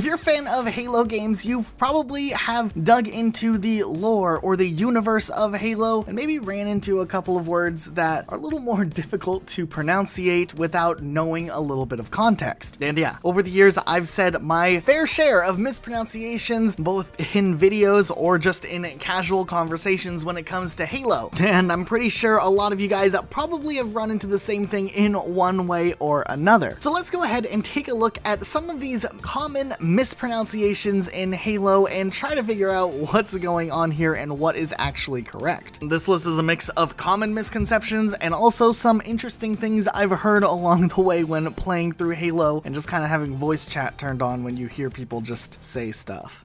If you're a fan of Halo games, you've probably have dug into the lore or the universe of Halo and maybe ran into a couple of words that are a little more difficult to pronunciate without knowing a little bit of context. And yeah, over the years, I've said my fair share of mispronunciations, both in videos or just in casual conversations when it comes to Halo. And I'm pretty sure a lot of you guys probably have run into the same thing in one way or another. So let's go ahead and take a look at some of these common mispronunciations in Halo and try to figure out what's going on here and what is actually correct. This list is a mix of common misconceptions and also some interesting things I've heard along the way when playing through Halo and just kind of having voice chat turned on when you hear people just say stuff.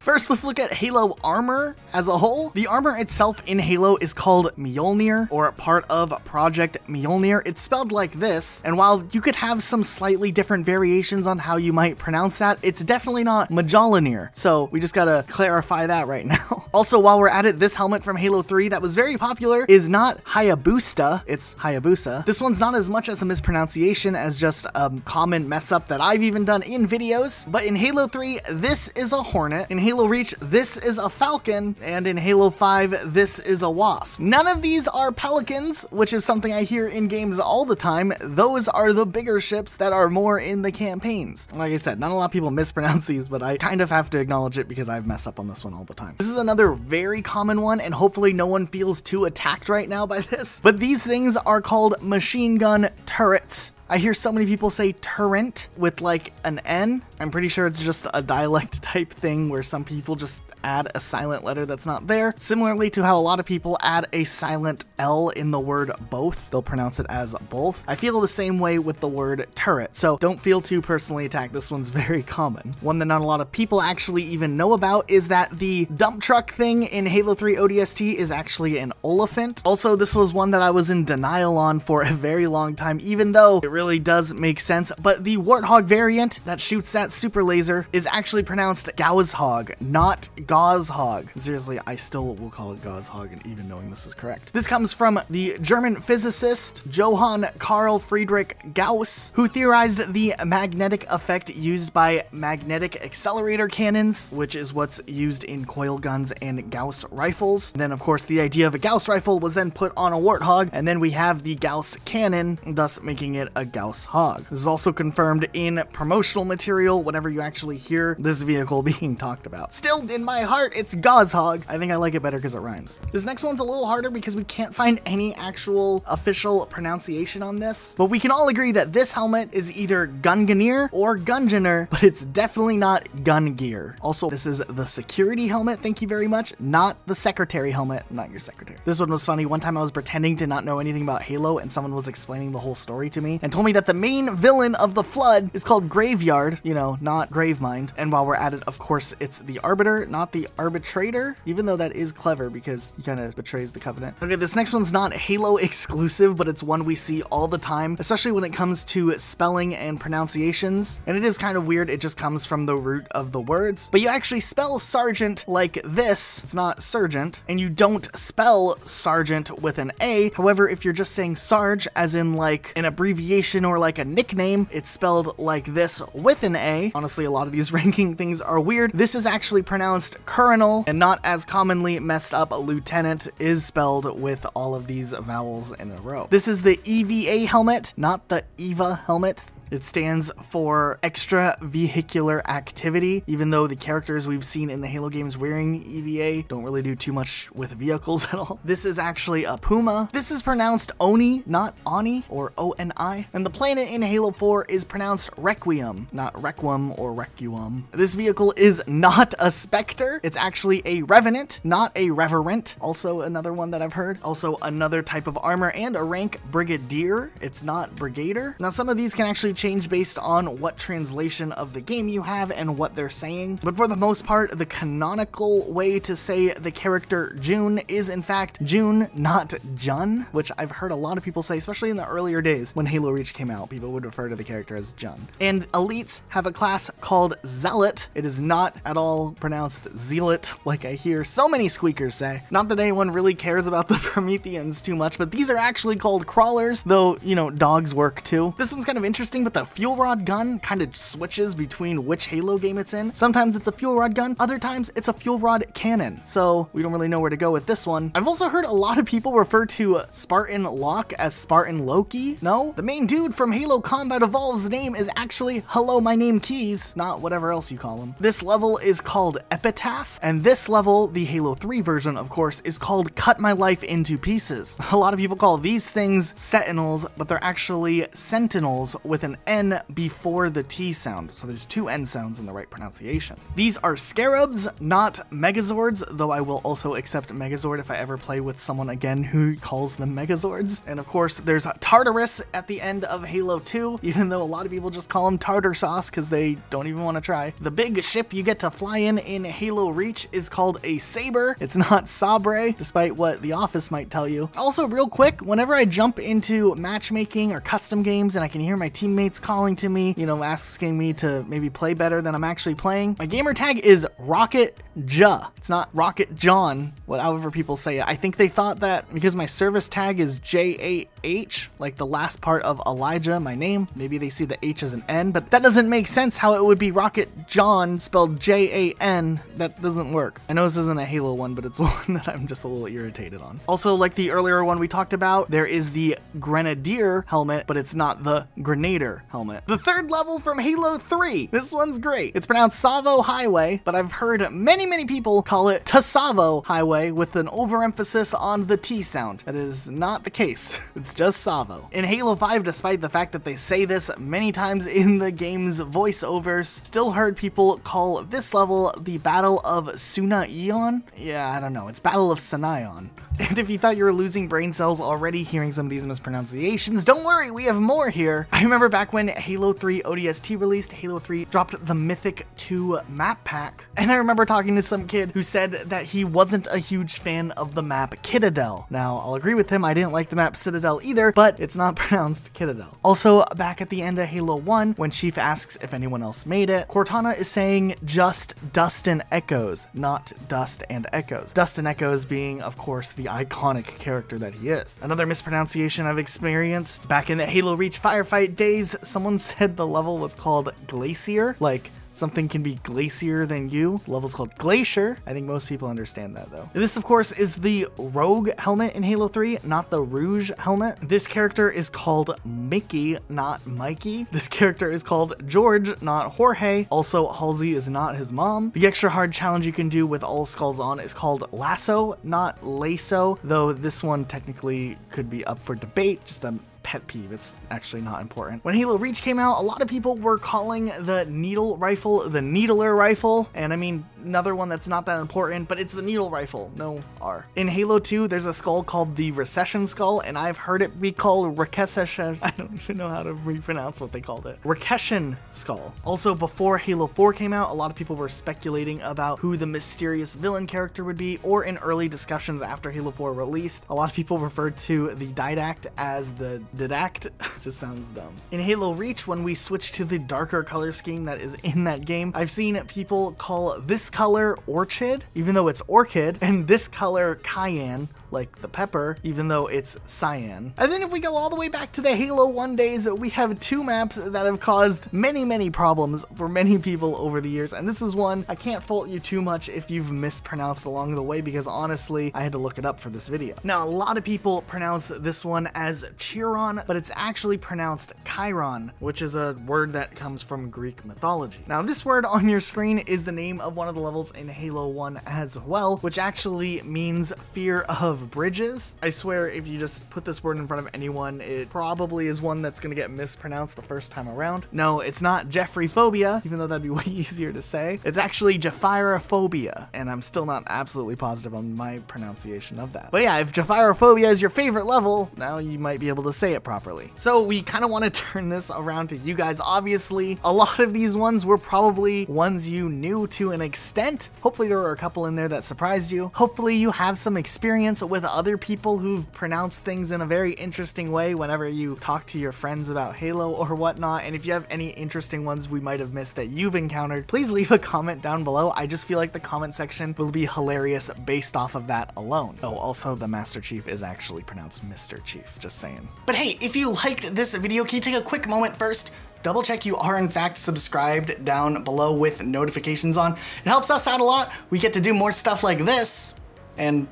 First, let's look at Halo armor as a whole. The armor itself in Halo is called Mjolnir, or part of Project Mjolnir. It's spelled like this, and while you could have some slightly different variations on how you might pronounce that, it's definitely not Mjolnir. So we just gotta clarify that right now. also, while we're at it, this helmet from Halo 3 that was very popular is not Hayabusa, it's Hayabusa. This one's not as much as a mispronunciation as just a common mess up that I've even done in videos, but in Halo 3, this is a Hornet. In Halo Halo Reach, this is a Falcon, and in Halo 5, this is a Wasp. None of these are Pelicans, which is something I hear in games all the time. Those are the bigger ships that are more in the campaigns. Like I said, not a lot of people mispronounce these, but I kind of have to acknowledge it because I've messed up on this one all the time. This is another very common one, and hopefully no one feels too attacked right now by this, but these things are called machine gun turrets. I hear so many people say turret with like an N. I'm pretty sure it's just a dialect type thing where some people just add a silent letter that's not there. Similarly to how a lot of people add a silent L in the word both, they'll pronounce it as both. I feel the same way with the word turret, so don't feel too personally attacked. This one's very common. One that not a lot of people actually even know about is that the dump truck thing in Halo 3 ODST is actually an Oliphant. Also, this was one that I was in denial on for a very long time, even though it really does make sense, but the Warthog variant that shoots that super laser is actually pronounced Gaushog, not Gaushog. Seriously, I still will call it Gaushog, even knowing this is correct. This comes from the German physicist Johann Carl Friedrich Gauss, who theorized the magnetic effect used by magnetic accelerator cannons, which is what's used in coil guns and Gauss rifles. And then, of course, the idea of a Gauss rifle was then put on a Warthog, and then we have the Gauss cannon, thus making it a Gauss Hog. This is also confirmed in promotional material whenever you actually hear this vehicle being talked about. Still, in my heart, it's Gauss Hog. I think I like it better because it rhymes. This next one's a little harder because we can't find any actual official pronunciation on this, but we can all agree that this helmet is either Gungnir or Gungener, but it's definitely not Gun Gear. Also, this is the security helmet, thank you very much, not the secretary helmet, not your secretary. This one was funny. One time I was pretending to not know anything about Halo and someone was explaining the whole story to me and told me that the main villain of the Flood is called Graveyard, you know, not Gravemind. And while we're at it, of course, it's the Arbiter, not the Arbitrator, even though that is clever because he kind of betrays the Covenant. Okay, this next one's not Halo exclusive, but it's one we see all the time, especially when it comes to spelling and pronunciations. And it is kind of weird, it just comes from the root of the words. But you actually spell sergeant like this, it's not sergeant, and you don't spell sergeant with an A. However, if you're just saying Sarge, as in like an abbreviation or like a nickname, it's spelled like this with an A. Honestly, a lot of these ranking things are weird. This is actually pronounced colonel, and not as commonly messed up, lieutenant is spelled with all of these vowels in a row. This is the EVA helmet, not the EVA helmet. It stands for Extra Vehicular Activity, even though the characters we've seen in the Halo games wearing EVA don't really do too much with vehicles at all. This is actually a Puma. This is pronounced Oni, not Oni or O-N-I. And the planet in Halo 4 is pronounced Requiem, not Requiem or Requiem. This vehicle is not a Spectre. It's actually a Revenant, not a Reverent. Also another one that I've heard. Also another type of armor and a rank Brigadier. It's not Brigader. Now some of these can actually change based on what translation of the game you have and what they're saying. But for the most part, the canonical way to say the character June is in fact June, not Jun, which I've heard a lot of people say, especially in the earlier days when Halo Reach came out, people would refer to the character as Jun. And elites have a class called Zealot. It is not at all pronounced Zealot, like I hear so many squeakers say. Not that anyone really cares about the Prometheans too much, but these are actually called crawlers, though, you know, dogs work too. This one's kind of interesting, with the fuel rod gun kind of switches between which Halo game it's in. Sometimes it's a fuel rod gun, other times it's a fuel rod cannon. So we don't really know where to go with this one. I've also heard a lot of people refer to Spartan Locke as Spartan Loki. No, the main dude from Halo Combat Evolved's name is actually Hello, my name Keyes, not whatever else you call him. This level is called Epitaph, and this level, the Halo 3 version, of course, is called Cut My Life into Pieces. A lot of people call these things Sentinels, but they're actually Sentinels with an N before the T sound, so there's two N sounds in the right pronunciation. These are Scarabs, not Megazords, though I will also accept Megazord if I ever play with someone again who calls them Megazords. And of course, there's Tartarus at the end of Halo 2, even though a lot of people just call him Tartar Sauce because they don't even want to try. The big ship you get to fly in in Halo Reach is called a Saber. It's not Sabre, despite what The Office might tell you. Also, real quick, whenever I jump into matchmaking or custom games and I can hear my teammates calling to me, you know, asking me to maybe play better than I'm actually playing, my gamer tag is Rocket Ja. It's not Rocket John, whatever people say it. I think they thought that because my service tag is J-A-H, like the last part of Elijah, my name, maybe they see the H as an N, but that doesn't make sense how it would be Rocket John spelled J-A-N. That doesn't work. I know this isn't a Halo one, but it's one that I'm just a little irritated on. Also, like the earlier one we talked about, there is the Grenadier helmet, but it's not the Grenadier helmet. The third level from Halo 3. This one's great. It's pronounced Savo Highway, but I've heard many, many people call it Tasavo Highway with an overemphasis on the T sound. That is not the case. It's just Savo. In Halo 5, despite the fact that they say this many times in the game's voiceovers, still heard people call this level the Battle of Suna Eon? Yeah, I don't know. It's Battle of Sunaion. And if you thought you were losing brain cells already hearing some of these mispronunciations, don't worry, we have more here. I remember back when Halo 3 ODST released, Halo 3 dropped the Mythic 2 map pack, and I remember talking to some kid who said that he wasn't a huge fan of the map Citadel. Now, I'll agree with him, I didn't like the map Citadel either, but it's not pronounced Citadel. Also, back at the end of Halo 1, when Chief asks if anyone else made it, Cortana is saying just Dust and Echoes, not Dust and Echoes. Dust and Echoes being, of course, the iconic character that he is. Another mispronunciation I've experienced back in the Halo Reach firefight days, someone said the level was called Glacier, like Something can be glacier than you. Level's called Glacier. I think most people understand that though. This of course is the Rogue helmet in Halo 3, not the Rouge helmet. This character is called Mickey, not Mikey. This character is called George, not Jorge. Also, Halsey is not his mom. The extra hard challenge you can do with all skulls on is called Lasso, not Lasso, though this one technically could be up for debate. Just a pet peeve. It's actually not important. When Halo Reach came out, a lot of people were calling the needle rifle the needler rifle. And I mean, another one that's not that important, but it's the needle rifle. No R. In Halo 2, there's a skull called the Recession Skull, and I've heard it be called Rekeseshen. I don't even know how to repronounce what they called it. Rekeshen Skull. Also, before Halo 4 came out, a lot of people were speculating about who the mysterious villain character would be, or in early discussions after Halo 4 released, a lot of people referred to the Didact as the Didact. Just sounds dumb. In Halo Reach, when we switch to the darker color scheme that is in that game, I've seen people call this color Orchid, even though it's Orchid, and this color Cayenne, like the pepper, even though it's cyan. And then if we go all the way back to the Halo 1 days, we have two maps that have caused many, many problems for many people over the years. And this is one I can't fault you too much if you've mispronounced along the way, because honestly, I had to look it up for this video. Now, a lot of people pronounce this one as Chiron, but it's actually pronounced Chiron, which is a word that comes from Greek mythology. Now, this word on your screen is the name of one of the levels in Halo 1 as well, which actually means fear of bridges. I swear, if you just put this word in front of anyone, it probably is one that's gonna get mispronounced the first time around. No, it's not Jeffrey phobia, even though that'd be way easier to say. It's actually Gephyrophobia, and I'm still not absolutely positive on my pronunciation of that. But yeah, if Gephyrophobia is your favorite level, now you might be able to say it properly. So we kind of want to turn this around to you guys. Obviously, a lot of these ones were probably ones you knew to an extent. Hopefully there were a couple in there that surprised you. Hopefully you have some experience with other people who've pronounced things in a very interesting way whenever you talk to your friends about Halo or whatnot. And if you have any interesting ones we might have missed that you've encountered, please leave a comment down below. I just feel like the comment section will be hilarious based off of that alone. Oh, also the Master Chief is actually pronounced Mr. Chief, just saying. But hey, if you liked this video, can you take a quick moment first double check you are in fact subscribed down below with notifications on. It helps us out a lot. We get to do more stuff like this and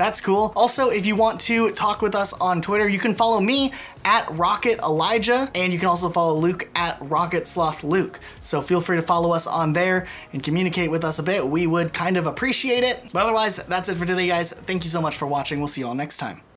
that's cool. Also, if you want to talk with us on Twitter, you can follow me at Rocket Elijah, and you can also follow Luke at Rocket Sloth Luke. So feel free to follow us on there and communicate with us a bit. We would kind of appreciate it. But otherwise, that's it for today, guys. Thank you so much for watching. We'll see you all next time.